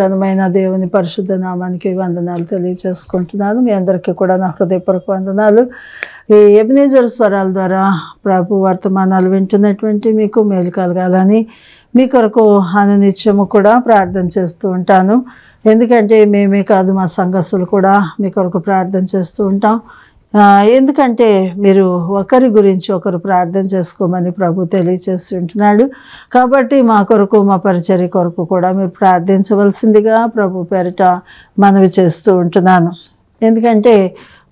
ఘనమైన దేవుని పరిశుద్ధ నామానికి వందనాలు తెలియజేసుకుంటున్నాను మీ అందరికీ కూడా నా హృదయపూర్వక వందనాలు. ఈ ఎబినేజర్ స్వరాల ద్వారా ప్రభు వర్తమానాలు వింటున్నటువంటి మీకు మేలు కలగాలని మీ కొరకు అనునిత్యము కూడా ప్రార్థన చేస్తూ ఉంటాను. ఎందుకంటే మేమే కాదు మా సంఘస్థులు కూడా మీ కొరకు ప్రార్థన చేస్తూ ఉంటాం. ఎందుకంటే మీరు ఒకరి గురించి ఒకరు ప్రార్థన చేసుకోమని ప్రభు తెలియచేస్తుంటున్నాడు కాబట్టి మా కొరకు మా పరిచర్య కొరకు కూడా మీరు ప్రార్థించవలసిందిగా ప్రభు పేరిట మనవి చేస్తూ ఉంటున్నాను. ఎందుకంటే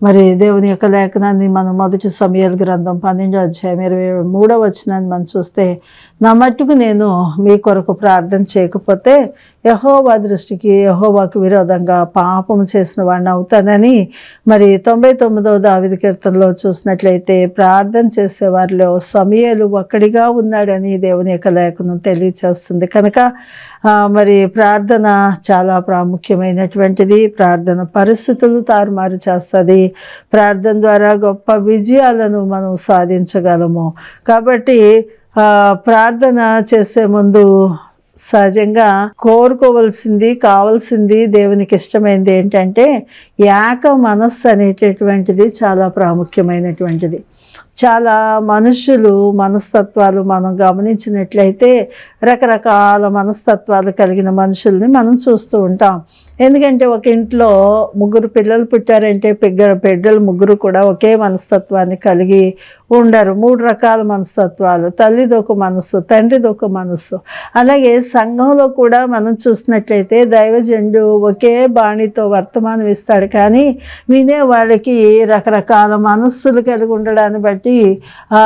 మరి దేవుని యొక్క లేఖనాన్ని మనం మొదటి సమయాల గ్రంథం పన్నెండో అధ్యాయం ఇరవై మూడో వచ్చినాన్ని మనం చూస్తే నా మట్టుకు నేను మీ కొరకు ప్రార్థన చేయకపోతే యహోవా దృష్టికి యహోవాకు విరోధంగా పాపం చేసిన వాడిని అవుతానని మరి తొంభై తొమ్మిదవ దావిది కీర్తనలో చూసినట్లయితే ప్రార్థన చేసే వారిలో సమయాలు ఒక్కడిగా ఉన్నాడని దేవుని యొక్క లేఖను తెలియచేస్తుంది. కనుక మరి ప్రార్థన చాలా ప్రాముఖ్యమైనటువంటిది. ప్రార్థన పరిస్థితులు తారుమారు చేస్తుంది. ప్రార్థన ద్వారా గొప్ప విజయాలను మనం సాధించగలము. కాబట్టి ప్రార్థన చేసే ముందు సహజంగా కోరుకోవలసింది కావాల్సింది దేవునికి ఇష్టమైనది ఏంటంటే ఏక మనస్సు అనేటటువంటిది చాలా ప్రాముఖ్యమైనటువంటిది. చాలా మనుషులు మనస్తత్వాలు మనం గమనించినట్లయితే రకరకాల మనస్తత్వాలు కలిగిన మనుషుల్ని మనం చూస్తూ ఉంటాం. ఎందుకంటే ఒక ఇంట్లో ముగ్గురు పిల్లలు పుట్టారంటే పిగ్గ బిడ్డలు ముగ్గురు కూడా ఒకే మనస్తత్వాన్ని కలిగి ఉండరు. మూడు రకాల మనస్తత్వాలు. తల్లిదొక మనస్సు తండ్రిదొక మనస్సు. అలాగే సంఘంలో కూడా మనం చూసినట్లయితే దైవజనుడు ఒకే బాణితో వర్తమానం ఇస్తాడు కానీ వినే వాళ్ళకి రకరకాల మనస్సులు కలిగి ఉండడాన్ని బట్టి కాబట్టి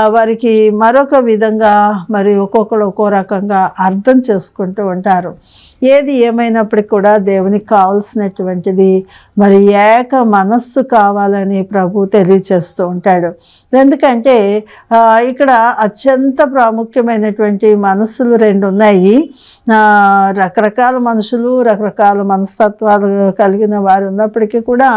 వారికి మరొక విధంగా మరి ఒక్కొక్కరు ఒక్కో రకంగా అర్థం చేసుకుంటూ ఉంటారు. ఏది ఏమైనప్పటికీ కూడా దేవునికి కావాల్సినటువంటిది మరి ఏక మనస్సు కావాలని ప్రభు తెలియచేస్తూ ఉంటాడు. ఎందుకంటే ఇక్కడ అత్యంత ప్రాముఖ్యమైనటువంటి మనస్సులు రెండు ఉన్నాయి. రకరకాల మనుషులు రకరకాల మనస్తత్వాలు కలిగిన వారు ఉన్నప్పటికీ కూడా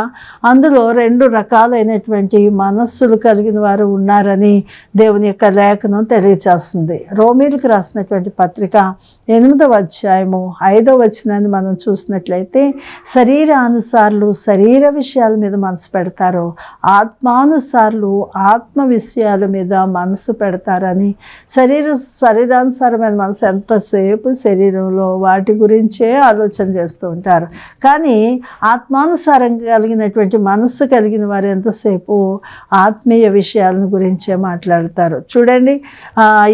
అందులో రెండు రకాలైనటువంటి మనస్సులు కలిగిన వారు ఉన్నారని దేవుని యొక్క లేఖనం తెలియచేస్తుంది. రోమిలకు రాసినటువంటి పత్రిక ఎనిమిదవ అధ్యాయము ఐదవ వచనాన్ని మనం చూసినట్లయితే శరీరానుసార్లు శరీర విషయాల మీద మనసు పెడతారు ఆత్మానుసార్లు ఆత్మ విషయాల మీద మనసు పెడతారని శరీర శరీరానుసారమైన మనసు ఎంతసేపు శరీరంలో వాటి గురించే ఆలోచన చేస్తూ ఉంటారు. కానీ ఆత్మానుసారం కలిగినటువంటి మనస్సు కలిగిన వారు ఎంతసేపు ఆత్మీయ విషయాలను గురించే మాట్లాడతారు. చూడండి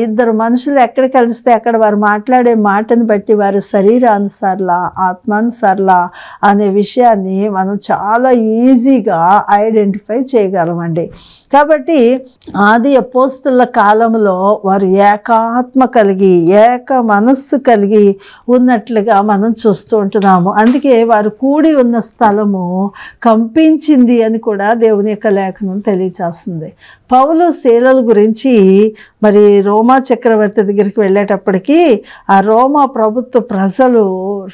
ఇద్దరు మనుషులు ఎక్కడ కలిస్తే అక్కడ వారు మాట్లాడే మాటను బట్టి వారి శరీరానుసార్లా ఆత్మానుసార్లా అనే విషయాన్ని మనం చాలా ఈజీగా ఐడెంటిఫై చేయగలమండి. కాబట్టి ఆది అపోస్తుల కాలంలో వారు ఏకాత్మ కలిగి ఏక మనస్సు కలిగి ఉన్నట్లుగా మనం చూస్తూ ఉంటున్నాము. అందుకే వారు కూడి ఉన్న స్థలము కంపించింది అని కూడా దేవుని యొక్క లేఖనం తెలియజేస్తుంది. పౌలు శీలల గురించి మరి రోమా చక్రవర్తి దగ్గరికి వెళ్ళేటప్పటికి ఆ రోమా ప్రభుత్వ ప్రజలు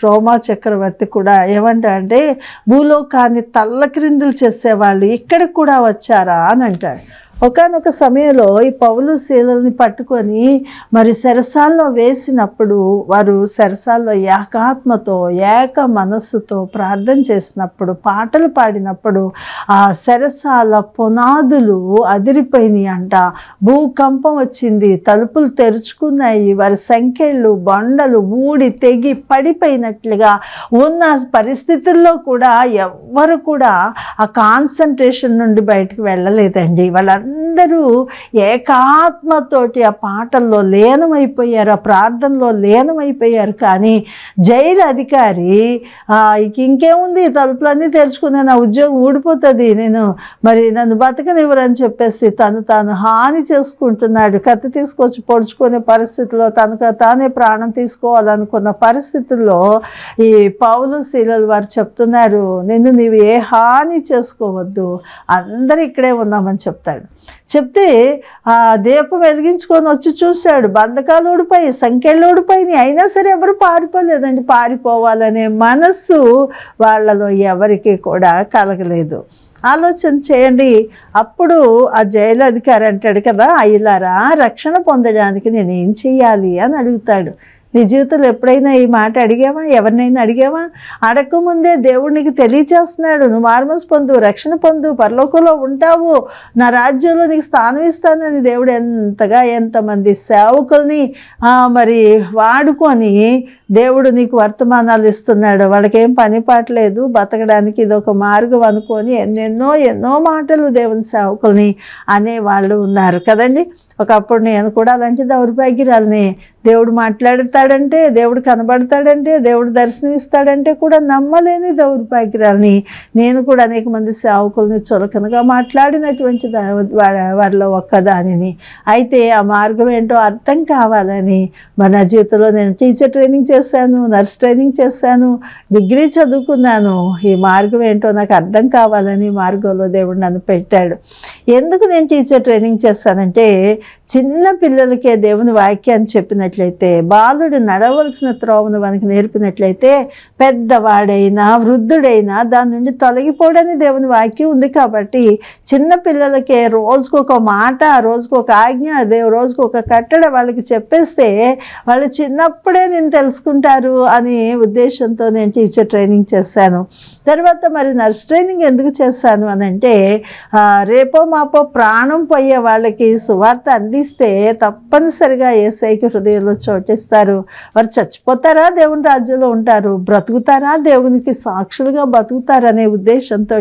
రోమా చక్రవర్తి కూడా ఏమంటారంటే భూలోకాన్ని తల్లక్రిందులు చేసేవాళ్ళు ఇక్కడికి కూడా వచ్చారా అని అంటారు. ఒకనొక సమయంలో ఈ పౌలు శీలల్ని పట్టుకొని మరి సరసాల్లో వేసినప్పుడు వారు సరసాల్లో ఏకాత్మతో ఏక మనస్సుతో ప్రార్థన చేసినప్పుడు పాటలు పాడినప్పుడు ఆ సరసాల పునాదులు అదిరిపోయినాయి అంట. భూకంపం వచ్చింది తలుపులు తెరుచుకున్నాయి వారి సంఖ్యలు బండలు ఊడి తెగి పడిపోయినట్లుగా ఉన్న పరిస్థితుల్లో కూడా ఎవ్వరు కూడా ఆ కాన్సన్ట్రేషన్ నుండి బయటకు వెళ్ళలేదండి. వాళ్ళ అందరూ ఏకాత్మతోటి ఆ పాటల్లో లీనమైపోయారు ఆ ప్రార్థనలో లీనమైపోయారు. కానీ జైలు అధికారి ఇక ఇంకేముంది? తలుపులన్నీ తెరుచుకునే నా ఉద్యోగం ఊడిపోతుంది నేను మరి నన్ను బతకనివ్వరని చెప్పేసి తను తాను హాని చేసుకుంటున్నాడు. కత్తి తీసుకొచ్చి పొడుచుకునే పరిస్థితిలో తనకు తానే ప్రాణం తీసుకోవాలనుకున్న పరిస్థితుల్లో ఈ పౌలు శీలలు వారు చెప్తున్నారు నిన్ను నీవు ఏ హాని చేసుకోవద్దు అందరు ఇక్కడే ఉన్నామని చెప్తాడు. చెప్తే ఆ దీపం వెలిగించుకొని వచ్చి చూశాడు. బంధకాలు ఊడిపోయి సంఖ్యలు ఊడిపోయినాయి అయినా సరే ఎవరు పారిపోలేదండి. పారిపోవాలనే మనస్సు వాళ్ళలో ఎవరికి కూడా కలగలేదు. ఆలోచన చేయండి. అప్పుడు ఆ జైలు అధికారి అంటాడు కదా అయ్యలారా రక్షణ పొందడానికి నేను ఏం చెయ్యాలి? అని అడుగుతాడు. నీ జీవితంలో ఎప్పుడైనా ఈ మాట అడిగావా? ఎవరినైనా అడిగావా? అడగకముందే దేవుడు నీకు తెలియచేస్తున్నాడు. నువ్వు మార్మస్ పొందు రక్షణ పొందు పరలోకంలో ఉంటావు. నా రాజ్యంలో నీకు స్థానం ఇస్తానని దేవుడు ఎంతగా ఎంతమంది సేవకుల్ని మరి వాడుకొని దేవుడు నీకు వర్తమానాలు ఇస్తున్నాడు. వాళ్ళకి ఏం పని పాటలేదు బతకడానికి ఇది ఒక మార్గం అనుకొని ఎన్నెన్నో ఎన్నో మాటలు దేవుని సేవకుల్ని అనేవాళ్ళు ఉన్నారు. కదండి? ఒకప్పుడు నేను కూడా అలాంటి దౌర్భాగ్యురాలని. దేవుడు మాట్లాడతాడంటే దేవుడు కనబడతాడంటే దేవుడు దర్శనమిస్తాడంటే కూడా నమ్మలేని దౌర్భాగ్యురాలని నేను కూడా అనేక మంది సేవకుల్ని చులకనగా మాట్లాడినటువంటి వారిలో ఒక్కదానిని. అయితే ఆ మార్గం ఏంటో అర్థం కావాలని మన జీవితంలో నేను టీచర్ ట్రైనింగ్ చేశాను నర్స్ ట్రైనింగ్ చేశాను డిగ్రీ చదువుకున్నాను. ఈ మార్గం ఏంటో నాకు అర్థం కావాలని మార్గంలో దేవుడు నన్ను పెట్టాడు. ఎందుకు నేను టీచర్ ట్రైనింగ్ చేస్తానంటే చిన్న పిల్లలకే దేవుని వాక్యాన్ని చెప్పినట్లయితే బాలుడు నడవలసిన త్రోవను మనకి నేర్పినట్లయితే పెద్దవాడైనా వృద్ధుడైనా దాని నుండి తొలగిపోవడని దేవుని వాక్యం ఉంది కాబట్టి చిన్న పిల్లలకే రోజుకు ఒక మాట రోజుకు ఒక ఆజ్ఞ అదే రోజుకు ఒక కట్టడ వాళ్ళకి చెప్పేస్తే వాళ్ళు చిన్నప్పుడే నేను తెలుసుకుంటారు అని ఉద్దేశంతో నేను టీచర్ ట్రైనింగ్ చేశాను. తర్వాత మరి నర్స్ ట్రైనింగ్ ఎందుకు చేశాను అని అంటే రేపో మాపో ప్రాణం పోయే వాళ్ళకి సువార్త అంది అందిస్తే తప్పనిసరిగా ఏసైకి హృదయంలో చోటిస్తారు. వారు చచ్చిపోతారా? దేవుని రాజ్యంలో ఉంటారు. బ్రతుకుతారా? దేవునికి సాక్షులుగా బతుకుతారనే ఉద్దేశంతో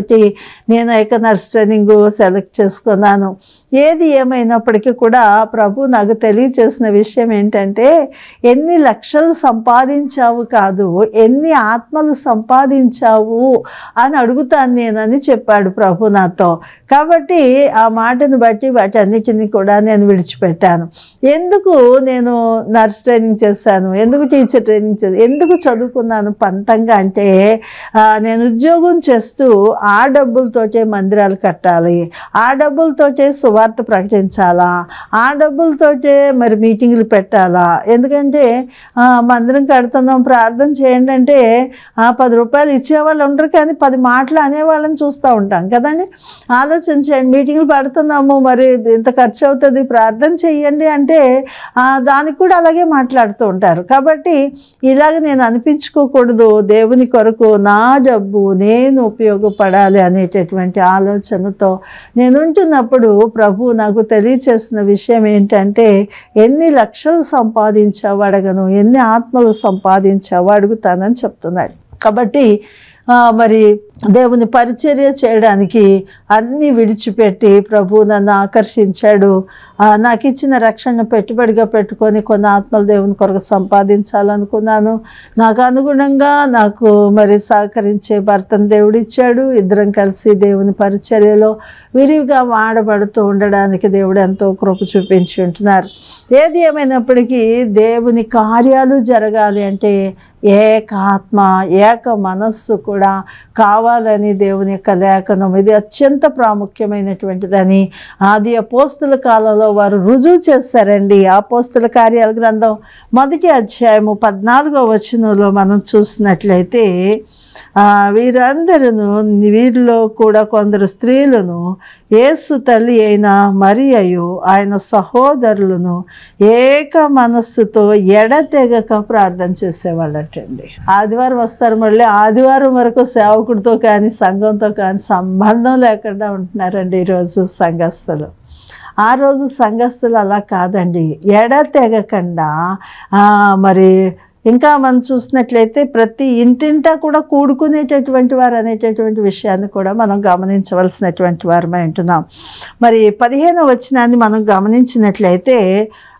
నేను ఇక నర్స్ ట్రైనింగ్ సెలెక్ట్ చేసుకున్నాను. ఏది ఏమైనప్పటికీ కూడా ప్రభు నాకు తెలియచేసిన విషయం ఏంటంటే ఎన్ని లక్షలు సంపాదించావు కాదు ఎన్ని ఆత్మలు సంపాదించావు అని అడుగుతాను నేనని చెప్పాడు ప్రభు నాతో. కాబట్టి ఆ మాటను బట్టి వాటన్నిటిని కూడా నేను విడిచిపెట్టాను. ఎందుకు నేను నర్స్ ట్రైనింగ్ చేశాను? ఎందుకు టీచర్ ట్రైనింగ్ చేశాను? ఎందుకు చదువుకున్నాను పంతంగా అంటే నేను ఉద్యోగం చేస్తూ ఆ డబ్బులతోటే మందిరాలు కట్టాలి ఆ డబ్బులతోటే సువార్త ప్రకటించాలా? ఆ డబ్బులతోటే మరి మీటింగులు పెట్టాలా? ఎందుకంటే మందిరం కడుతున్నాం ప్రార్థన చేయండి అంటే ఆ, పది రూపాయలు ఇచ్చేవాళ్ళు ఉండరు కానీ పది మాటలు అనేవాళ్ళని చూస్తూ ఉంటాం. కదండి? ఆలోచించండి మీటింగ్లు పెడుతున్నాము మరి ఇంత ఖర్చు అవుతుంది ప్రార్థన చెయ్యండి అంటే దానికి కూడా అలాగే మాట్లాడుతూ ఉంటారు. కాబట్టి ఇలాగ నేను అనిపించుకోకూడదు. దేవుని కొరకు నా డబ్బు నేను ఉపయోగపడాలి అనేటటువంటి ఆలోచనతో నేను ఉంటున్నప్పుడు ప్రభు నాకు తెలియచేసిన విషయం ఏంటంటే ఎన్ని లక్షలు సంపాదించావు అడగను ఎన్ని ఆత్మలు సంపాదించావు అడుగుతానని చెప్తున్నాడు. కాబట్టి మరి దేవుని పరిచర్య చేయడానికి అన్నీ విడిచిపెట్టి ప్రభు నన్ను ఆకర్షించాడు. నాకు ఇచ్చిన రక్షణ పెట్టుబడిగా పెట్టుకొని కొన్ని ఆత్మలు దేవుని కొరకు సంపాదించాలనుకున్నాను. నాకు అనుగుణంగా నాకు మరి సహకరించే భర్తను దేవుడు ఇచ్చాడు. ఇద్దరం కలిసి దేవుని పరిచర్యలో విరివిగా వాడబడుతూ ఉండడానికి దేవుడు ఎంతో కృప చూపించి ఉంటున్నారు. ఏది ఏమైనప్పటికీ దేవుని కార్యాలు జరగాలి అంటే ఏక ఆత్మ ఏక మనస్సు కూడా కావాలని దేవుని యొక్క లేఖనం. ఇది అత్యంత ప్రాముఖ్యమైనటువంటిదని ఆది అపోస్తుల కాలంలో వారు రుజువు చేశారండి అపోస్తుల కార్యాల గ్రంథం మొదటి అధ్యాయము పద్నాలుగో వచనంలో మనం చూసినట్లయితే వీరందరూ వీరిలో కూడా కొందరు స్త్రీలను యేసు తల్లి అయిన మరియయు ఆయన సహోదరులను ఏక మనస్సుతో ఎడతెగక ప్రార్థన చేసేవాళ్ళటండి. ఆదివారం వస్తారు మళ్ళీ ఆదివారం వరకు సేవకుడితో కానీ సంఘంతో కానీ సంబంధం లేకుండా ఉంటున్నారండి ఈరోజు సంఘస్థలు. ఆ రోజు సంఘస్థులు అలా కాదండి. ఎడతెగకుండా మరి ఇంకా మనం చూసినట్లయితే ప్రతి ఇంటింటా కూడా కూడుకునేటటువంటి వారు అనేటటువంటి విషయాన్ని కూడా మనం గమనించవలసినటువంటి వారమై ఉంటున్నాం. మరి పదిహేను వచనాన్ని మనం గమనించినట్లయితే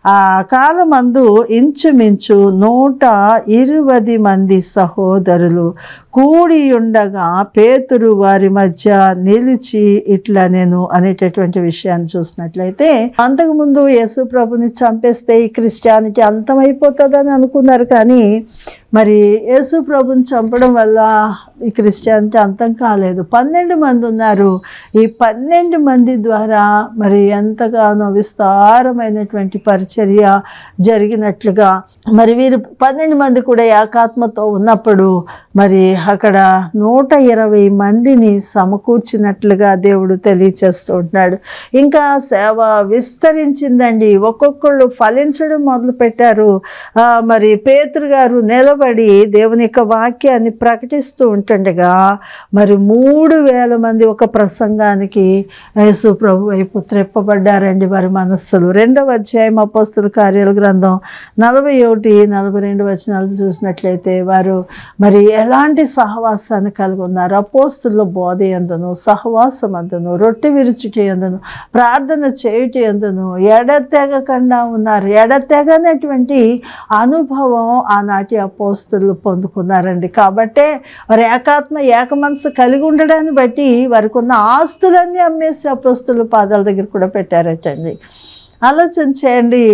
ఆ కాలమందు ఇంచుమించు నూట ఇరువది మంది సహోదరులు కూడి ఉండగా పేతురు వారి మధ్య నిలిచి ఇట్లా నేను అనేటటువంటి విషయాన్ని చూసినట్లయితే అంతకుముందు యేసు ప్రభుని చంపేస్తే ఈ క్రిస్టియానిటీ అంతమైపోతుందని అనుకున్నారు కానీ మరి యేసు ప్రభుని చంపడం వల్ల ఈ క్రిస్టియానిటీ అంతం కాలేదు. పన్నెండు మంది ఉన్నారు. ఈ పన్నెండు మంది ద్వారా మరి ఎంతగానో విస్తారమైనటువంటి పరిచర్య జరిగినట్లుగా మరి వీరు పన్నెండు మంది కూడా ఏకాత్మతో ఉన్నప్పుడు మరి అక్కడ నూట ఇరవై మందిని సమకూర్చినట్లుగా దేవుడు తెలియచేస్తుంటున్నాడు ఇంకా సేవ విస్తరించిందండి. ఒక్కొక్కళ్ళు ఫలించడం మొదలుపెట్టారు. మరి పేతురు గారు నిలబడి దేవుని యొక్క వాక్యాన్ని ప్రకటిస్తూ ఉంటుండగా మరి మూడు వేల మంది ఒక ప్రసంగానికి యేసు ప్రభు వైపు త్రెప్పబడ్డారండి వారి మనస్సులు. రెండవ అధ్యాయం అపోస్తుల కార్యాల గ్రంథం నలభై ఒకటి నలభై రెండు వచనాలు చూసినట్లయితే వారు మరి ఎలాంటి సహవాసాన్ని కలిగి ఉన్నారు? అపోస్తుల బోధ ఎందును సహవాసం అందును రొట్టె విరుచుట ఎందును ప్రార్థన చేయుట ఎందును ఎడతెగకుండా ఉన్నారు. ఎడతెగనటువంటి అనుభవం ఆనాటి అపోస్తులు పొందుకున్నారండి. కాబట్టే వారి ఏకాత్మ ఏక మనసు కలిగి ఉండడాన్ని బట్టి వారికి ఉన్న ఆస్తులన్నీ అమ్మేసి అపోస్తులు పాదాల దగ్గర కూడా పెట్టారటండి. ఆలోచన చేయండి.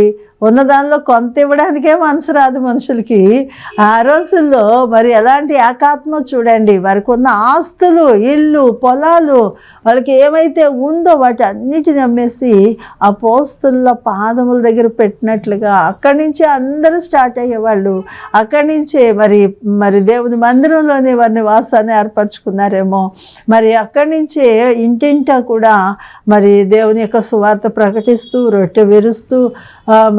ఉన్న దానిలో కొంత ఇవ్వడానికే మనసు రాదు మనుషులకి. ఆ రోజుల్లో మరి ఎలాంటి ఏకాత్మ చూడండి వారికి ఉన్న ఆస్తులు ఇల్లు పొలాలు వాళ్ళకి ఏమైతే ఉందో వాటి అన్నిటిని అమ్మేసి ఆ పోస్తుల పాదముల దగ్గర పెట్టినట్లుగా అక్కడి నుంచి అందరూ స్టార్ట్ అయ్యేవాళ్ళు. అక్కడి నుంచే మరి మరి దేవుని మందిరంలోనే వారిని వాసాన్ని ఏర్పరచుకున్నారేమో. మరి అక్కడి నుంచే ఇంటింటా కూడా మరి దేవుని యొక్క సువార్త ప్రకటిస్తూ రొట్టె విరుస్తూ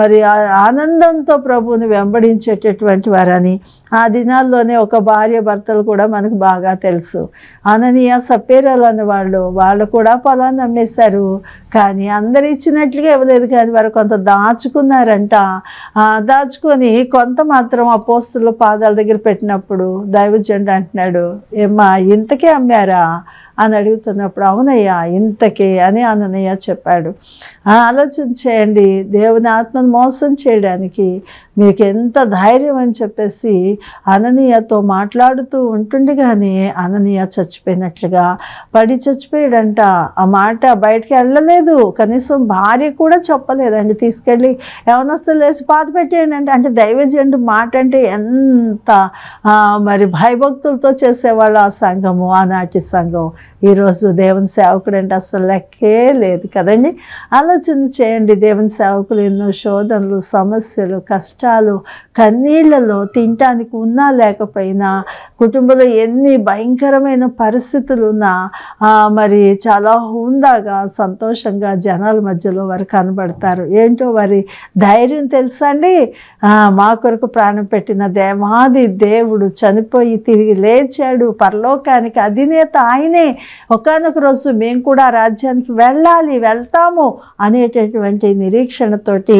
మరి మరి ఆ- ఆనందంతో ప్రభువుని వెంబడించేటటువంటి వారని ఆ దినాల్లోనే ఒక భార్య భర్తలు కూడా మనకు బాగా తెలుసు. అననీయ సపేరాలు అనేవాళ్ళు వాళ్ళు వాళ్ళు కూడా పొలాన్ని అమ్మేశారు కానీ అందరు ఇచ్చినట్లుగా ఇవ్వలేదు. కానీ వారు కొంత దాచుకున్నారంట. దాచుకొని కొంత మాత్రం ఆ పోస్తుల పాదాల దగ్గర పెట్టినప్పుడు దైవజండు అంటున్నాడు ఏమ్మా ఇంతకే అమ్మారా? అని అడుగుతున్నప్పుడు అవునయ్యా ఇంతకే అని అననయ్య చెప్పాడు. ఆ ఆలోచన చేయండి. దేవుని ఆత్మను మోసం చేయడానికి మీకు ఎంత ధైర్యం అని చెప్పేసి అననీయతో మాట్లాడుతూ ఉంటుండగానే అననీయ చచ్చిపోయినట్లుగా పడి చచ్చిపోయాడంట. ఆ మాట బయటికి వెళ్ళలేదు. కనీసం భార్య కూడా చెప్పలేదండి. తీసుకెళ్ళి యవనస్తులు లేచి పాత పెట్టేయండి అంటే అంటే మాట అంటే ఎంత మరి భయభక్తులతో చేసేవాళ్ళు ఆ సంఘము ఆనాటి సంఘం. ఈరోజు దేవుని సేవకుడు అంటే అసలు లెక్కే లేదు కదండి. ఆలోచన చేయండి దేవుని సేవకులు ఎన్నో శోధనలు సమస్యలు కష్టాలు కన్నీళ్ళలో తినటానికి ఉన్నా లేకపోయినా కుటుంబంలో ఎన్ని భయంకరమైన పరిస్థితులు ఉన్నా మరి చాలా హుందాగా సంతోషంగా జనాల మధ్యలో వారు కనబడతారు. ఏంటో వారి ధైర్యం తెలుసా అండి? మా కొరకు ప్రాణం పెట్టిన దేవాది దేవుడు చనిపోయి తిరిగి లేచాడు. పరలోకానికి అధినేత ఆయనే. ఒకానొక రోజు మేము కూడా రాజ్యానికి వెళ్ళాలి వెళ్తాము అనేటటువంటి నిరీక్షణతోటి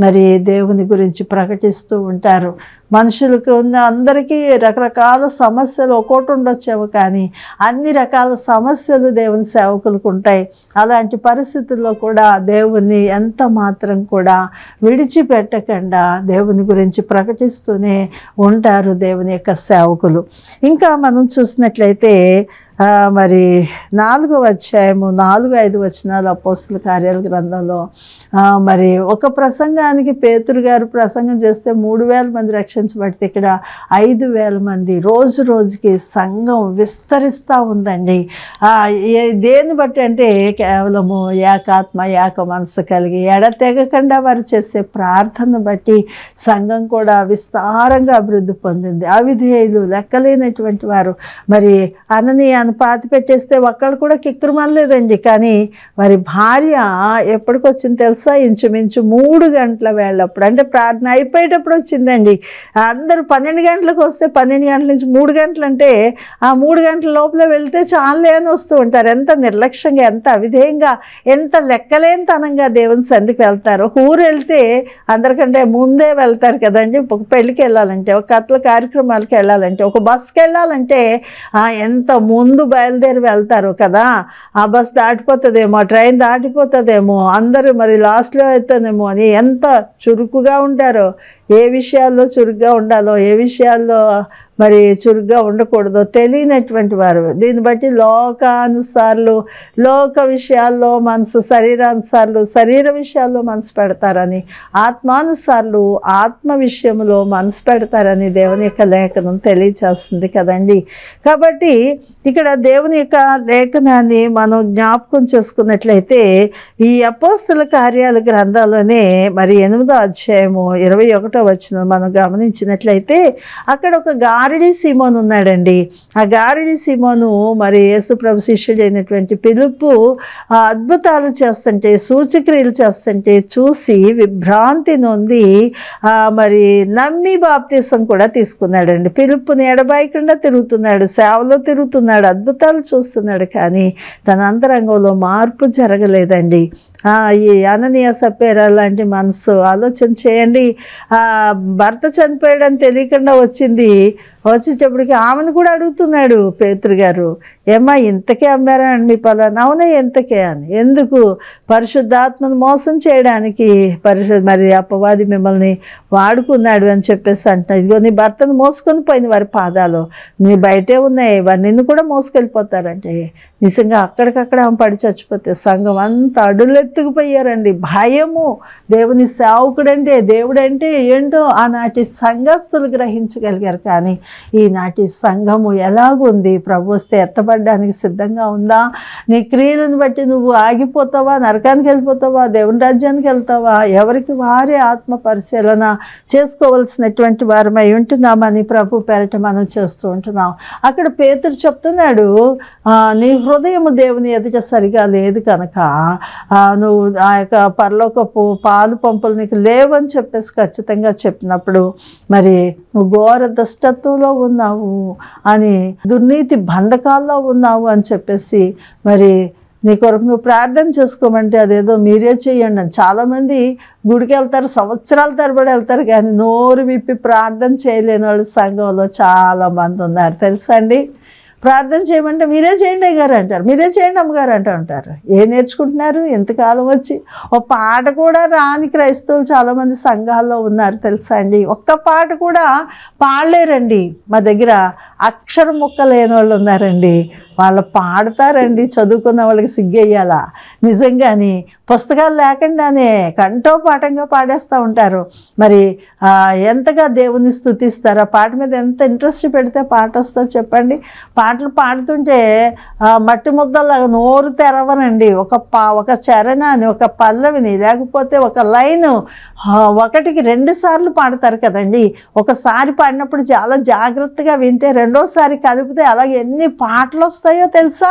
మరి దేవుని గురించి ప్రకటిస్తూ ఉంటారు. మనుషులకు ఉన్న అందరికీ రకరకాల సమస్యలు ఒక్కోటి ఉండొచ్చేమో కానీ అన్ని రకాల సమస్యలు దేవుని సేవకులకు ఉంటాయి. అలాంటి పరిస్థితుల్లో కూడా దేవుని ఎంత మాత్రం కూడా విడిచిపెట్టకుండా దేవుని గురించి ప్రకటిస్తూనే ఉంటారు దేవుని యొక్క సేవకులు. ఇంకా మనం చూసినట్లయితే మరి నాలుగో అధ్యాయము నాలుగు ఐదు వచనాలు అపోస్తుల కార్యాల గ్రంథంలో మరి ఒక ప్రసంగానికి పేతురు గారు ప్రసంగం చేస్తే మూడు వేల మంది రక్షించబడితే ఇక్కడ ఐదు వేల మంది రోజు రోజుకి సంఘం విస్తరిస్తూ ఉందండి. దేని దేన్ని బట్టి అంటే కేవలము ఏకాత్మ ఏక మనసు కలిగి ఎడతెగకుండా వారు చేసే ప్రార్థన బట్టి సంఘం కూడా విస్తారంగా అభివృద్ధి పొందింది. అవిధేయులు లెక్కలేనటువంటి వారు. మరి అని పాతి పెట్టేస్తే ఒక్కళ్ళు కూడా కిక్కురుమనలేదండి కానీ వారి భార్య ఎప్పటికొచ్చింది తెలుసు? ఇంచుమించు మూడు గంటల వేళప్పుడు అంటే ప్రార్థన అయిపోయేటప్పుడు వచ్చిందండి. అందరూ పన్నెండు గంటలకు వస్తే పన్నెండు గంటల నుంచి మూడు గంటలు అంటే ఆ మూడు గంటల లోపల వెళ్తే చాలే అని వస్తూ ఉంటారు. ఎంత నిర్లక్ష్యంగా ఎంత అవిధేయంగా ఎంత లెక్కలేనితనంగా దేవుని సందికి వెళ్తారు. ఒక ఊరు వెళ్తే అందరికంటే ముందే వెళ్తారు కదండి. ఒక పెళ్ళికి వెళ్ళాలంటే ఒక కథల కార్యక్రమాలకి వెళ్ళాలంటే ఒక బస్కి వెళ్ళాలంటే ఆ, ఎంత ముందు బయలుదేరి వెళ్తారు కదా. ఆ బస్ దాటిపోతుందేమో ట్రైన్ దాటిపోతుందేమో. అందరూ మరి లాస్ట్లో అవుతుందేమో అని ఎంత చురుకుగా ఉంటారో. ఏ విషయాల్లో చురుగ్గా ఉండాలో ఏ విషయాల్లో మరి చురుగ్గా ఉండకూడదో తెలియనటువంటి వారు. దీన్ని బట్టి లోకానుసార్లు లోక విషయాల్లో మనసు శరీరానుసార్లు శరీర విషయాల్లో మనసు పెడతారని ఆత్మానుసార్లు ఆత్మ విషయంలో మనసు పెడతారని దేవుని యొక్క లేఖనం తెలియచేస్తుంది కదండి. కాబట్టి ఇక్కడ దేవుని యొక్క లేఖనాన్ని మనం జ్ఞాపకం చేసుకున్నట్లయితే ఈ అపోస్తుల కార్యాల గ్రంథాలోనే మరి ఎనిమిదో అధ్యాయము ఇరవై ఒకటో వచనం మనం గమనించినట్లయితే అక్కడ ఒక గారిడి సిమోన్ ఉన్నాడండి. ఆ గారిడి సిమోను మరి యేసుప్రభు శిష్యుడైనటువంటి పిలుపు ఆ అద్భుతాలు చేస్తుంటే సూచక్రియలు చేస్తుంటే చూసి విభ్రాంతి నొంది మరి నమ్మి బాప్తీసం కూడా తీసుకున్నాడండి. పిలుపుని ఎడబాయకుండా తిరుగుతున్నాడు సేవలో తిరుగుతున్నాడు అద్భుతాలు చూస్తున్నాడు కానీ తన అంతరంగంలో మార్పు జరగలేదండి. ఈ అననీయ సపేరా లాంటి మనసు. ఆలోచన చేయండి. భర్త చనిపోయాడని తెలియకుండా వచ్చింది. వచ్చేటప్పటికి ఆమెను కూడా అడుగుతున్నాడు పేతురు గారు. ఏమ్మా ఇంతకే అమ్మారా అండి పలానా? అవునే ఎంతకే అని. ఎందుకు? పరిశుద్ధాత్మను మోసం చేయడానికి పరిశు మరి అపవాది మిమ్మల్ని వాడుకున్నాడు అని చెప్పేసి అంటున్నా. ఇదిగో నీ భర్తను మోసుకొని పోయింది వారి పాదాలు. నీ బయటే ఉన్నాయి వారు నిన్ను కూడా మోసుకెళ్ళిపోతారంటే. నిజంగా అక్కడికక్కడ ఆమె పడి చచ్చిపోతే సంఘం అంతా అడులెత్తుకుపోయారండి. భయము. దేవుని సేవకుడంటే దేవుడంటే ఏంటో ఆనాటి సంఘస్థులు గ్రహించగలిగారు కానీ ఈనాటి సంఘము ఎలాగుంది? ప్రభు వస్తే ఎత్తబడడానికి సిద్ధంగా ఉందా? నీ క్రియలను బట్టి నువ్వు ఆగిపోతావా? నరకానికి వెళ్ళిపోతావా? దేవుని రాజ్యానికి వెళ్తావా? ఎవరికి వారే ఆత్మ పరిశీలన చేసుకోవలసినటువంటి వారమై ఉంటున్నామని ప్రభు పేరట మనం చేస్తూ ఉంటున్నాం. అక్కడ పేతుడు చెప్తున్నాడు ఆ, నీ హృదయము దేవుని ఎదుట సరిగా లేదు కనుక నువ్వు ఆ యొక్క పరలోకపు పాలు పంపులు నీకు లేవని చెప్పేసి ఖచ్చితంగా చెప్పినప్పుడు మరి నువ్వు ఘోర దుష్టత్వంలో ఉన్నావు అని దుర్నీతి బంధకాల్లో ఉన్నావు అని చెప్పేసి మరి నీ కొరకు నువ్వు ప్రార్థన చేసుకోమంటే అదేదో మీరే చేయండి అని. చాలామంది గుడికి వెళ్తారు సంవత్సరాల తరబడి వెళ్తారు కానీ నోరు విప్పి ప్రార్థన చేయలేని వాళ్ళు సంఘంలో చాలా మంది ఉన్నారు. తెలుసా అండి? ప్రార్థన చేయమంటే మీరే చేయండి గారు అంటారు. మీరే చేయండి అమ్మగారు అంటూ ఉంటారు. ఏం నేర్చుకుంటున్నారు? ఎంతకాలం వచ్చి? ఓ పాట కూడా రాని క్రైస్తవులు చాలామంది సంఘాల్లో ఉన్నారు తెలుసా అండి. ఒక్క పాట కూడా పాడలేరండి. మా దగ్గర అక్షరం ముక్క లేని వాళ్ళు ఉన్నారండి. వాళ్ళు పాడతారండి చదువుకున్న వాళ్ళకి సిగ్గేయాలా నిజంగాని పుస్తకాలు లేకుండానే కంటో పాఠంగా పాడేస్తూ ఉంటారు. మరి ఎంతగా దేవుని స్థుతిస్తారు? ఆ పాట మీద ఎంత ఇంట్రెస్ట్ పెడితే పాట వస్తుందో చెప్పండి. పాటలు పాడుతుంటే మట్టి ముద్దలాగా నోరు తెరవనండి. ఒక పా ఒక చరణాన్ని ఒక పల్లవిని లేకపోతే ఒక లైను ఒకటికి రెండు సార్లు పాడతారు కదండి. ఒకసారి పాడినప్పుడు చాలా జాగ్రత్తగా వింటే రెండోసారి కలిపితే అలాగే ఎన్ని పాటలు వస్తాయో తెలుసా?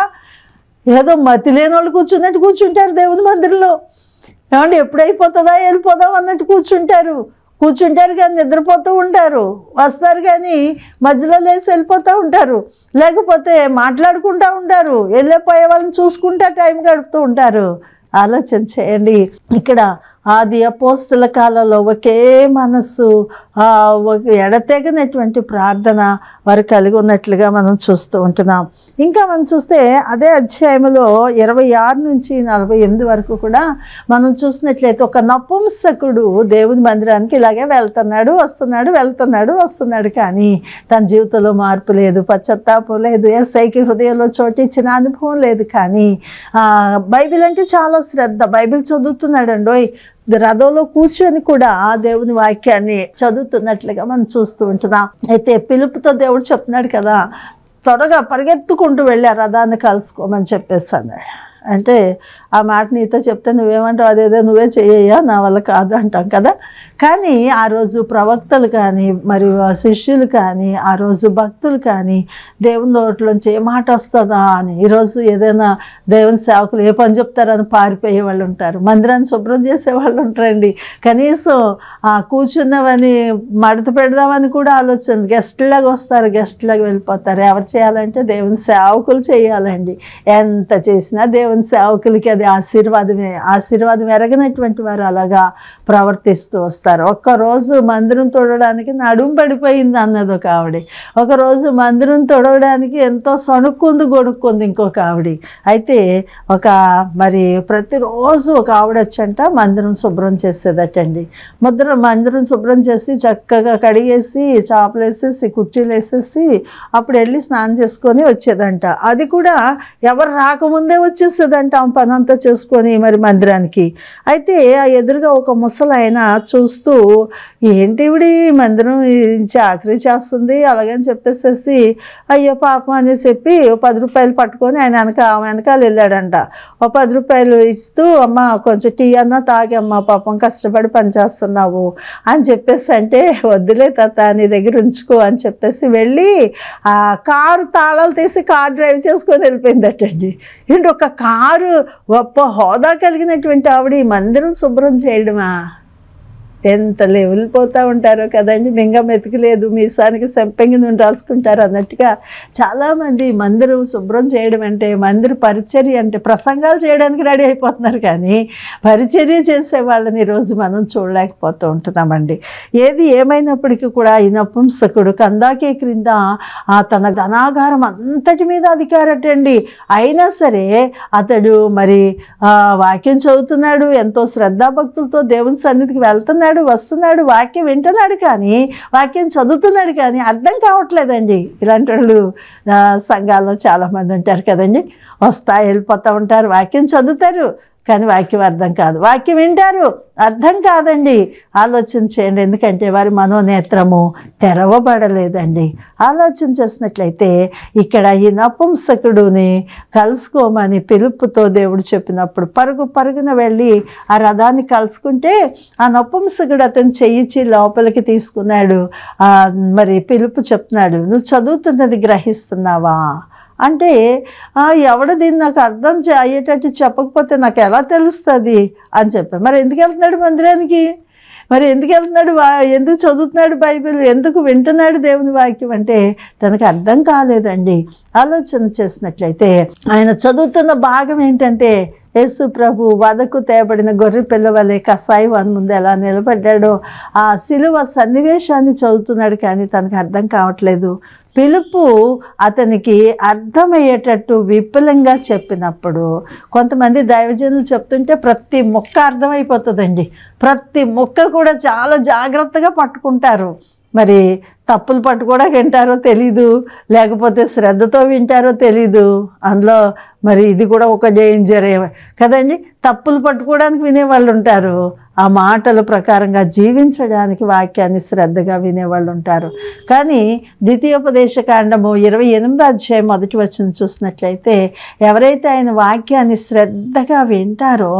ఏదో మతి లేని వాళ్ళు కూర్చున్నట్టు కూర్చుంటారు దేవుని మందిరంలో. ఏమండి ఎప్పుడైపోతుందా వెళ్ళిపోదాం అన్నట్టు కూర్చుంటారు. కూర్చుంటారు కానీ నిద్రపోతూ ఉంటారు. వస్తారు కానీ మధ్యలో లేచి వెళ్ళిపోతూ ఉంటారు. లేకపోతే మాట్లాడుకుంటూ ఉంటారు. వెళ్ళిపోయే వాళ్ళని చూసుకుంటా టైం గడుపుతూ ఉంటారు. ఆలోచన చేయండి. ఇక్కడ ఆది అపోస్తుల కాలంలో ఒకే మనస్సు ఒక ఎడతెగనటువంటి ప్రార్థన వారు కలిగి ఉన్నట్లుగా మనం చూస్తూ ఉంటున్నాం. ఇంకా మనం చూస్తే అదే అధ్యాయంలో ఇరవై ఆరు నుంచి నలభై ఎనిమిది వరకు కూడా మనం చూసినట్లయితే ఒక నపుంసకుడు దేవుని మందిరానికి ఇలాగే వెళ్తున్నాడు వస్తున్నాడు వెళ్తున్నాడు వస్తున్నాడు కానీ తన జీవితంలో మార్పు లేదు పశ్చత్తాపం లేదు ఎస్ఐకి హృదయంలో చోటు ఇచ్చిన అనుభవం లేదు కానీ బైబిల్ అంటే చాలా శ్రద్ధ. బైబిల్ చదువుతున్నాడండోయ్ రథంలో కూర్చొని కూడా ఆ దేవుని వాక్యాన్ని చదువుతున్నట్లుగా మనం చూస్తూ ఉంటున్నాం. అయితే పిలుపుతో దేవుడు చెప్తున్నాడు కదా త్వరగా పరిగెత్తుకుంటూ వెళ్ళి ఆ రథాన్ని కలుసుకోమని చెప్పేసి అన్నాడు. అంటే ఆ మాట నీతో చెప్తే నువ్వేమంటావు? అదేదో నువ్వే చెయ్యా నా వల్ల కాదు అంటాం కదా? కానీ ఆ రోజు ప్రవక్తలు కానీ మరి ఆ శిష్యులు కానీ ఆ రోజు భక్తులు కానీ దేవుని నోట్లోంచి ఏ మాట వస్తుందా అని ఈరోజు ఏదైనా దేవుని సేవకులు ఏ పని చెప్తారని పారిపోయే వాళ్ళు ఉంటారు. మందిరాన్ని శుభ్రం చేసే వాళ్ళు ఉంటారండి. కనీసం ఆ మడత పెడదామని కూడా ఆలోచన గెస్ట్లాగా వస్తారు గెస్ట్లాగా వెళ్ళిపోతారు. ఎవరు చేయాలంటే దేవుని సేవకులు చేయాలండి. ఎంత చేసినా దేవుని దేవుని సేవకులకి అది ఆశీర్వాదమే. ఆశీర్వాదం ఎరగనటువంటి వారు అలాగా ప్రవర్తిస్తూ వస్తారు. ఒక్కరోజు మందిరం తొడవడానికి నడుము పడిపోయింది అన్నది ఒక ఆవిడ. ఒకరోజు మందిరం తొడవడానికి ఎంతో సణుక్కుంది గొడుక్కుంది ఇంకొక ఆవిడ. అయితే ఒక మరి ప్రతిరోజు ఒక ఆవిడ వచ్చంట మందిరం శుభ్రం చేసేదటండి. ముద్ర మందిరం శుభ్రం చేసి చక్కగా కడిగేసి చేపలు వేసేసి కుర్చీలు వేసేసి అప్పుడు వెళ్ళి స్నానం చేసుకొని వచ్చేదంట. అది కూడా ఎవరు రాకముందే వచ్చేసి ఆ ఆమె పనంతా చేసుకొని మరి మందిరానికి. అయితే ఆ ఎదురుగా ఒక ముసలాయన చూస్తూ ఏంటి ఇవిడి మందిరం చాకరీ చేస్తుంది అలాగని చెప్పేసేసి అయ్యో పాపం అని చెప్పి ఓ పది రూపాయలు పట్టుకొని ఆయన వెనక ఆమె వెనకాల వెళ్ళాడంట. ఓ పది రూపాయలు ఇస్తూ అమ్మ కొంచెం టీ అన్నా తాగమ్మ పాపం కష్టపడి పని చేస్తున్నావు అని చెప్పేసి అంటే వద్దులే తాత నీ దగ్గర ఉంచుకో అని చెప్పేసి వెళ్ళి ఆ కారు తాళాలు తీసి కారు డ్రైవ్ చేసుకొని వెళ్ళిపోయిందటండి. ఏంటి ఒక కారు గొప్ప హోదా కలిగినటువంటి ఆవిడ ఈ మందిరం శుభ్రం చేయడమా? ఎంత లెవెల్ పోతూ ఉంటారో కదండి మింగం ఎతికలేదు. మీసానికి సెంపెంగి నుండి రాసుకుంటారు అన్నట్టుగా చాలామంది మందిరం శుభ్రం చేయడం అంటే మందిర పరిచర్య అంటే ప్రసంగాలు చేయడానికి రెడీ అయిపోతున్నారు కానీ పరిచర్య చేసే వాళ్ళని ఈరోజు మనం చూడలేకపోతూ ఉంటున్నామండి. ఏది ఏమైనప్పటికీ కూడా ఈ నపుంసకుడు కందాకే క్రింద ఆ తన ధనాగారం అంతటి మీద అధికారటండి అయినా సరే అతడు మరి వాక్యం చదువుతున్నాడు ఎంతో శ్రద్ధాభక్తులతో దేవుని సన్నిధికి వెళ్తున్నాడు. వస్తున్నాడు వాక్యం వింటున్నాడు కానీ వాక్యం చదువుతున్నాడు కానీ అర్థం కావట్లేదండి. ఇలాంటి వాళ్ళు సంఘాల్లో చాలామంది ఉంటారు కదండి. వస్తా వెళ్ళిపోతూ ఉంటారు వాక్యం చదువుతారు. కానీ వాక్యం అర్థం కాదు. వాక్యం వింటారు. అర్థం కాదండి. ఆలోచన చేయండి. ఎందుకంటే వారి మనోనేత్రము తెరవబడలేదండి. ఆలోచన చేసినట్లయితే ఇక్కడ ఈ నపుంసకుడుని కలుసుకోమని పిలుపుతో దేవుడు చెప్పినప్పుడు పరుగు పరుగున వెళ్ళి ఆ రథాన్ని కలుసుకుంటే ఆ నపుంసకుడు అతను చేయించి లోపలికి తీసుకున్నాడు. మరి పిలుపు చెప్తున్నాడు. నువ్వు చదువుతున్నది గ్రహిస్తున్నావా? అంటే ఎవడు దీన్ని నాకు అర్థం అయ్యేటట్టు చెప్పకపోతే నాకు ఎలా తెలుస్తుంది? అని చెప్పాను మరి ఎందుకు వెళ్తున్నాడు మందిరానికి? మరి ఎందుకు వెళ్తున్నాడు వా ఎందుకు చదువుతున్నాడు బైబిల్? ఎందుకు వింటున్నాడు దేవుని వాక్యం? అంటే తనకు అర్థం కాలేదండి. ఆలోచన చేసినట్లయితే ఆయన చదువుతున్న భాగం ఏంటంటే యేసు ప్రభు వదకు తేబడిన గొర్రె పిల్లవలే కసాయి వాని ముందు ఎలా నిలబడ్డాడో ఆ సిలువ సన్నివేశాన్ని చదువుతున్నాడు కానీ తనకు అర్థం కావట్లేదు. పిలుపు అతనికి అర్థమయ్యేటట్టు విపులంగా చెప్పినప్పుడు కొంతమంది దైవజనులు చెప్తుంటే ప్రతి మొక్క అర్థమైపోతుందండి. ప్రతి మొక్క కూడా చాలా జాగ్రత్తగా పట్టుకుంటారు. మరి తప్పులు పట్టు కూడా వింటారో తెలీదు లేకపోతే శ్రద్ధతో వింటారో తెలీదు. అందులో మరి ఇది కూడా ఒక డేంజరే కదండి? తప్పులు పట్టుకోవడానికి వినేవాళ్ళు ఉంటారు. ఆ మాటల ప్రకారంగా జీవించడానికి వాక్యాన్ని శ్రద్ధగా వినేవాళ్ళు ఉంటారు. కానీ ద్వితీయోపదేశ కాండము ఇరవై ఎనిమిది అధ్యాయం మొదటి వచ్చిన చూసినట్లయితే ఎవరైతే ఆయన వాక్యాన్ని శ్రద్ధగా వింటారో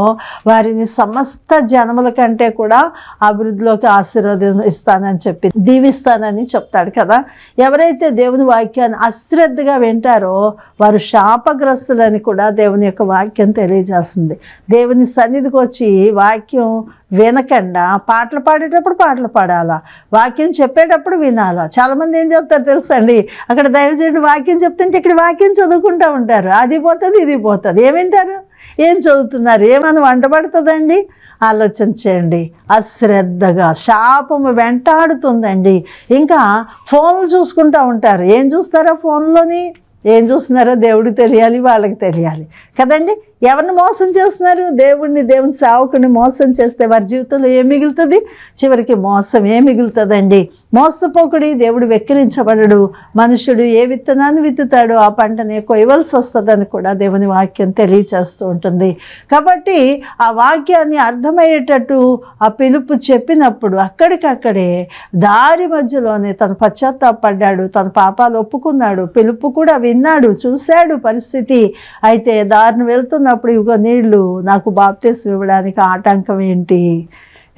వారిని సమస్త జనముల కంటే కూడా అభివృద్ధిలోకి ఆశీర్వాదం ఇస్తానని చెప్పి దీవిస్తానని చెప్తాడు కదా. ఎవరైతే దేవుని వాక్యాన్ని అశ్రద్ధగా వింటారో వారు శాపగ్రస్తులని కూడా దేవుని యొక్క వాక్యం తెలియజేస్తుంది. దేవుని సన్నిధికి వచ్చి వాక్యం వినకుండా పాటలు పాడేటప్పుడు పాటలు పాడాలా వాక్యం చెప్పేటప్పుడు వినాలా. చాలామంది ఏం చెప్తారు తెలుసండి? అక్కడ దయచేసి వాక్యం చెప్తుంటే ఇక్కడ వాక్యం చదువుకుంటూ ఉంటారు. అది పోతుంది ఇది పోతుంది. ఏమింటారు వింటారు? ఏం చదువుతున్నారు? ఏమని వంట పడుతుందండి? ఆలోచన చేయండి. అశ్రద్ధగా శాపము వెంటాడుతుందండి. ఇంకా ఫోన్లు చూసుకుంటూ ఉంటారు. ఏం చూస్తారా ఫోన్లోని? ఏం చూస్తున్నారో దేవుడికి తెలియాలి వాళ్ళకి తెలియాలి. కదండి? ఎవరిని మోసం చేస్తున్నారు? దేవుణ్ణి దేవుని సేవకుని మోసం చేస్తే వారి జీవితంలో ఏం మిగులుతుంది? చివరికి మోసం ఏం మిగులుతుందండి? మోసపోకుడి దేవుడు వెక్కిరించబడడు. మనుషుడు ఏ విత్తనాన్ని విత్తుతాడో ఆ పంటని కొయ్యవలసి వస్తుందని కూడా దేవుని వాక్యం తెలియచేస్తూ ఉంటుంది. కాబట్టి ఆ వాక్యాన్ని అర్థమయ్యేటట్టు ఆ పిలుపు చెప్పినప్పుడు అక్కడికక్కడే దారి మధ్యలోనే తన పశ్చాత్తాపడ్డాడు. తన పాపాలు ఒప్పుకున్నాడు. పిలుపు కూడా విన్నాడు చూశాడు పరిస్థితి. అయితే దారిని వెళ్తున్నప్పుడు ఇగో నీళ్ళు నాకు బాప్తీసం ఇవ్వడానికి ఆటంకం ఏంటి?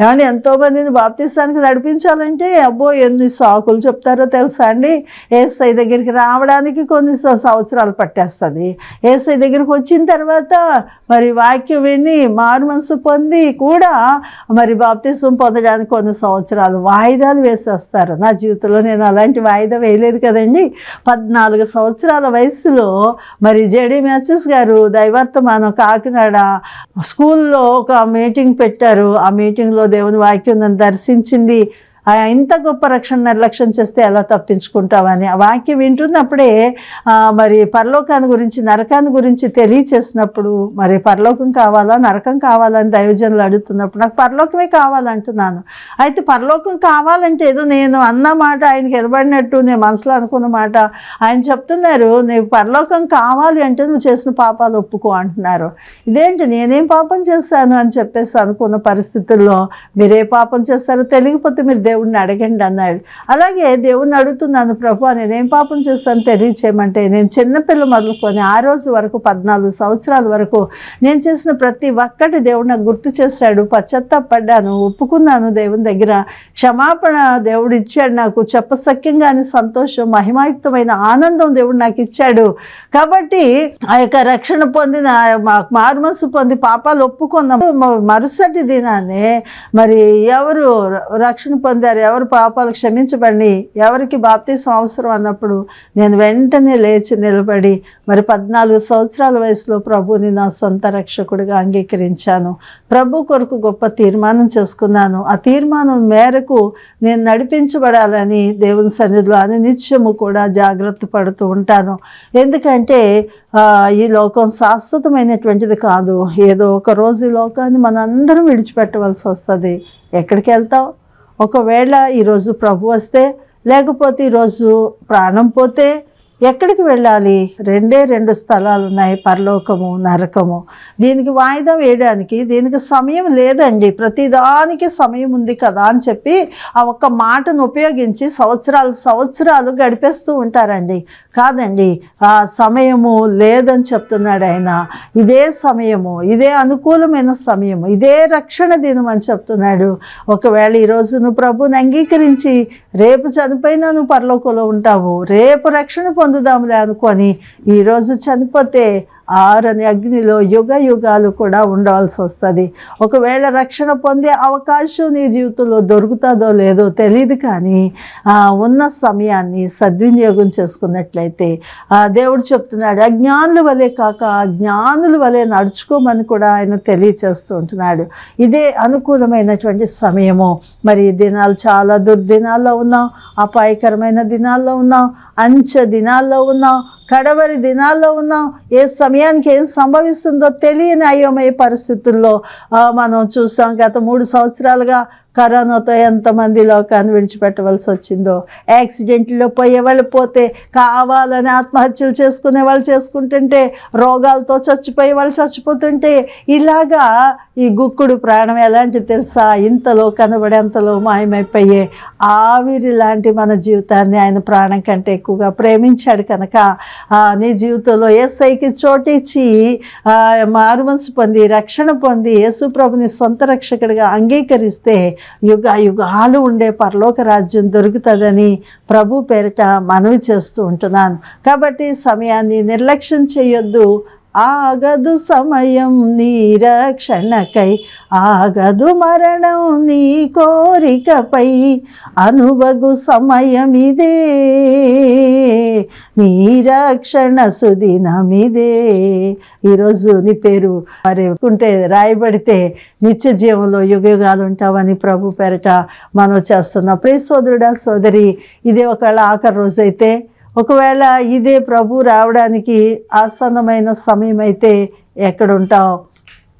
ఏమంటే ఎంతోమందిని బాప్తిస్తానికి నడిపించాలంటే అబ్బో ఎన్ని సాకులు చెప్తారో తెలుసా అండి? ఏసై దగ్గరికి రావడానికి కొన్ని సంవత్సరాలు పట్టేస్తుంది. ఏసై దగ్గరికి వచ్చిన తర్వాత మరి వాక్యం విని మారు మనసు పొంది కూడా మరి బాప్తిసం పొందడానికి కొన్ని సంవత్సరాలు వాయిదాలు వేసేస్తారు. నా జీవితంలో నేను అలాంటి వాయిదా వేయలేదు కదండి. పద్నాలుగు సంవత్సరాల వయసులో మరి జేడి మ్యాచెస్ గారు దైవర్తమానం కాకినాడ స్కూల్లో ఒక మీటింగ్ పెట్టారు. ఆ మీటింగ్లో దేవుని వాక్యం నన్ను దర్శించింది. ఇంత గొప్ప రక్షణ నిర్లక్ష్యం చేస్తే ఎలా తప్పించుకుంటామని ఆ వాక్యం వింటున్నప్పుడే మరి పరలోకాన్ని గురించి నరకాన్ని గురించి తెలియచేసినప్పుడు మరి పరలోకం కావాలా నరకం కావాలని దైవజనులు అడుగుతున్నప్పుడు నాకు పరలోకమే కావాలంటున్నాను. అయితే పరలోకం కావాలంటే ఏదో నేను అన్న మాట ఆయనకి ఎదబడినట్టు నేను మనసులో అనుకున్న మాట ఆయన చెప్తున్నారు నీకు పరలోకం కావాలి అంటే నువ్వు చేసిన పాపాలు ఒప్పుకో అంటున్నారు. ఇదేంటి? నేనేం పాపం చేశాను? అని చెప్పేసి అనుకున్న పరిస్థితుల్లో మీరే పాపం చేస్తారో తెలియకపోతే మీరు దేవుణ్ణి అడగండి అన్నాడు. అలాగే దేవుణ్ణి అడుగుతున్నాను ప్రభు నేనేం పాపం చేస్తాను తెలియచేయమంటే నేను చిన్నపిల్ల మొదలుకొని ఆ రోజు వరకు పద్నాలుగు సంవత్సరాల వరకు నేను చేసిన ప్రతి ఒక్కటి దేవుడు నాకు గుర్తు చేశాడు. పశ్చాత్తాపడ్డాను ఒప్పుకున్నాను దేవుని దగ్గర. క్షమాపణ దేవుడు ఇచ్చాడు నాకు. చెప్పసక్యంగాని సంతోషం మహిమాయుక్తమైన ఆనందం దేవుడు నాకు ఇచ్చాడు. కాబట్టి ఆ యొక్క రక్షణ పొందిన మారుమనసు పొంది పాపాలు ఒప్పుకున్నాము. మరుసటి దినాన్ని మరి ఎవరు రక్షణ పొంది పొందారు ఎవరు పాపాలు క్షమించబడి ఎవరికి బాప్తీసం అవసరం అన్నప్పుడు నేను వెంటనే లేచి నిలబడి మరి పద్నాలుగు సంవత్సరాల వయసులో ప్రభుని నా సొంత రక్షకుడిగా అంగీకరించాను. ప్రభు కొరకు గొప్ప తీర్మానం చేసుకున్నాను. ఆ తీర్మానం మేరకు నేను నడిపించబడాలని దేవుని సన్నిధిలో నిత్యము కూడా జాగ్రత్త పడుతూ ఉంటాను. ఎందుకంటే ఈ లోకం శాశ్వతమైనటువంటిది కాదు. ఏదో ఒక రోజు ఈ లోకాన్ని మనందరం విడిచిపెట్టవలసి వస్తుంది. ఎక్కడికి వెళ్తావు ఒకవేళ ఈరోజు ప్రభు వస్తే లేకపోతే ఈరోజు ప్రాణం పోతే ఎక్కడికి వెళ్ళాలి? రెండే రెండు స్థలాలు ఉన్నాయి పరలోకము నరకము. దీనికి వాయిదా వేయడానికి దీనికి సమయం లేదండి. ప్రతిదానికి సమయం ఉంది కదా అని చెప్పి ఆ ఒక్క మాటను ఉపయోగించి సంవత్సరాలు సంవత్సరాలు గడిపేస్తూ ఉంటారండి. కాదండి ఆ సమయము లేదని చెప్తున్నాడు ఆయన. ఇదే సమయము ఇదే అనుకూలమైన సమయము ఇదే రక్షణ దినం అని చెప్తున్నాడు. ఒకవేళ ఈరోజు నువ్వు ప్రభుని అంగీకరించి రేపు చనిపోయినా నువ్వు పరలోకంలో ఉంటావు. రేపు రక్షణ పొందుదాములే అనుకొని ఈరోజు చనిపోతే ఆరని అగ్నిలో యుగ యుగాలు కూడా ఉండవలసి వస్తుంది. ఒకవేళ రక్షణ పొందే అవకాశం నీ జీవితంలో దొరుకుతుందో లేదో తెలియదు కానీ ఉన్న సమయాన్ని సద్వినియోగం చేసుకున్నట్లయితే ఆ దేవుడు చెప్తున్నాడు అజ్ఞానుల వలె కాక జ్ఞానుల వలె నడుచుకోమని కూడా ఆయన తెలియచేస్తూ ఉంటున్నాడు. ఇదే అనుకూలమైనటువంటి సమయము. మరి దినాలు చాలా దుర్దినాల్లో ఉన్నాం అపాయకరమైన దినాల్లో ఉన్నాం అంచె దినాల్లో ఉన్నాం కడవరి దినాల్లో ఉన్నాం. ఏ సమయానికి ఏం సంభవిస్తుందో తెలియని అయోమయ పరిస్థితుల్లో మనం చూసాం గత మూడు సంవత్సరాలుగా కరోనాతో ఎంతమంది లోకాన్ని విడిచిపెట్టవలసి వచ్చిందో. యాక్సిడెంట్లో పోయే వాళ్ళు పోతే కావాలని ఆత్మహత్యలు చేసుకునే వాళ్ళు చేసుకుంటుంటే రోగాలతో చచ్చిపోయే వాళ్ళు చచ్చిపోతుంటే ఇలాగా ఈ గుక్కుడు ప్రాణం ఎలాంటి తెలుసా? ఇంతలో కనబడేంతలో మాయమైపోయే ఆవిరి లాంటి మన జీవితాన్ని ఆయన ప్రాణం కంటే ఎక్కువగా ప్రేమించాడు కనుక నీ జీవితంలో ఏసైకి చోటిచ్చి ఆ, మారుమనసు పొంది రక్షణ పొంది యేసు ప్రభుని సొంత రక్షకుడిగా అంగీకరిస్తే యుగ యుగాలు ఉండే పరలోక రాజ్యం దొరుకుతుందని ప్రభు పేరిట మనవి చేస్తూ ఉంటున్నాను. కాబట్టి సమయాన్ని నిర్లక్ష్యం చేయొద్దు. ఆగదు సమయం నీ రక్షణకై ఆగదు మరణం నీ కోరికపై. అనువగు సమయమిదే ఇదే నీ రక్షణ సుదినమిదే. ఈరోజు నీ పేరు మరి ఉంటే రాయబడితే నిత్య జీవంలో యుగ యుగాలు ఉంటావని ప్రభు పేరట మనం చేస్తున్నాం. ప్రే సోదరుడా సోదరి ఇదే ఒకవేళ ఆఖరి రోజైతే ఒకవేళ ఇదే ప్రభు రావడానికి ఆసన్నమైన సమయం అయితే ఎక్కడుంటాం?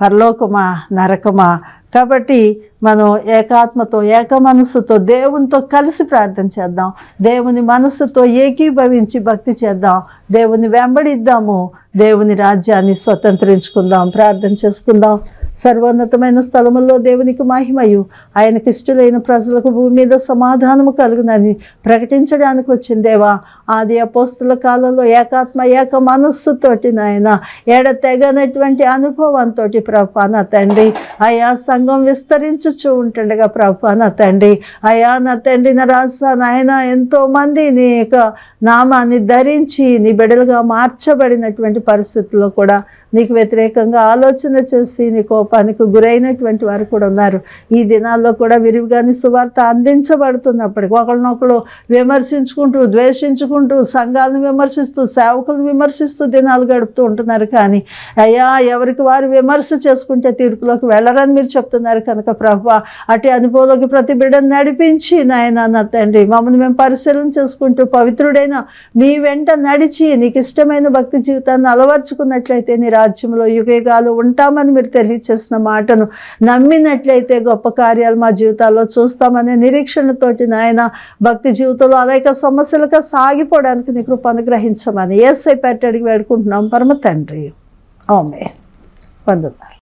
పరలోకమా? నరకమా? కాబట్టి మనం ఏకాత్మతో ఏక మనస్సుతో దేవునితో కలిసి ప్రార్థన చేద్దాం. దేవుని మనస్సుతో ఏకీభవించి భక్తి చేద్దాం. దేవుని వెంబడిద్దాము. దేవుని రాజ్యాన్ని స్వతంత్రించుకుందాం. ప్రార్థన చేసుకుందాం. సర్వోన్నతమైన స్థలముల్లో దేవునికి మహిమయు. ఆయనకి ఇష్టలైన ప్రజలకు భూమి మీద సమాధానము కలుగునని ప్రకటించడానికి వచ్చిన దేవా ఆది అపోస్తుల కాలంలో ఏకాత్మ ఏక మనస్సుతోటి నాయన ఎడ తెగనటువంటి అనుభవంతో ప్రభా నా తండ్రి. అయా సంఘం విస్తరించుచూ ఉంటుండగా ప్రభా నా తండ్రి. అయా నా తండ్రి నా రాసా నాయన ఎంతోమంది నీ యొక్క నామాన్ని ధరించి నీ బిడలుగా మార్చబడినటువంటి పరిస్థితుల్లో కూడా నీకు వ్యతిరేకంగా ఆలోచన చేసి నీకు కోపానికి గురైనటువంటి వారు కూడా ఉన్నారు. ఈ దినాల్లో కూడా విరివిగాని సువార్త అందించబడుతున్నప్పటికీ ఒకరినొకరు విమర్శించుకుంటూ ద్వేషించుకుంటూ సంఘాలను విమర్శిస్తూ సేవకులను విమర్శిస్తూ దినాలు గడుపుతూ ఉంటున్నారు. కానీ అయ్యా ఎవరికి వారు విమర్శ చేసుకుంటే తీర్పులోకి వెళ్ళరని మీరు చెప్తున్నారు కనుక ప్రభు అటు అనుభవంలోకి ప్రతి బిడ్డను నడిపించి నాయన నా తండ్రి మమ్మల్ని మేము పరిశీలన చేసుకుంటూ పవిత్రుడైన మీ వెంట నడిచి నీకు ఇష్టమైన భక్తి జీవితాన్ని అలవర్చుకున్నట్లయితే నీ రాజ్యంలో యుగయుగాలు ఉంటామని మీరు చేసిన మాటను నమ్మినట్లయితే గొప్ప కార్యాలు మా జీవితాల్లో చూస్తామనే నిరీక్షణతోటి నాయన భక్తి జీవితంలో అనేక సమస్యలుగా సాగిపోవడానికి నీ కృప అనుగ్రహించమని ఏసై పెట్టడికి వేడుకుంటున్నాం. పరమ తండ్రి. ఓమే వందనాలు.